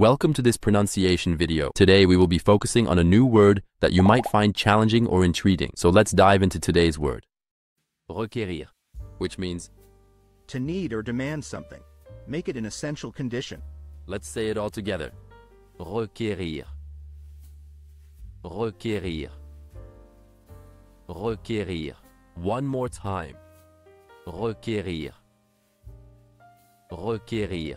Welcome to this pronunciation video. Today we will be focusing on a new word that you might find challenging or intriguing. So let's dive into today's word. Requérir, which means, To need or demand something. Make it an essential condition. let's say it all together. Requérir. Requérir. Requérir. One more time. Requérir. Requérir.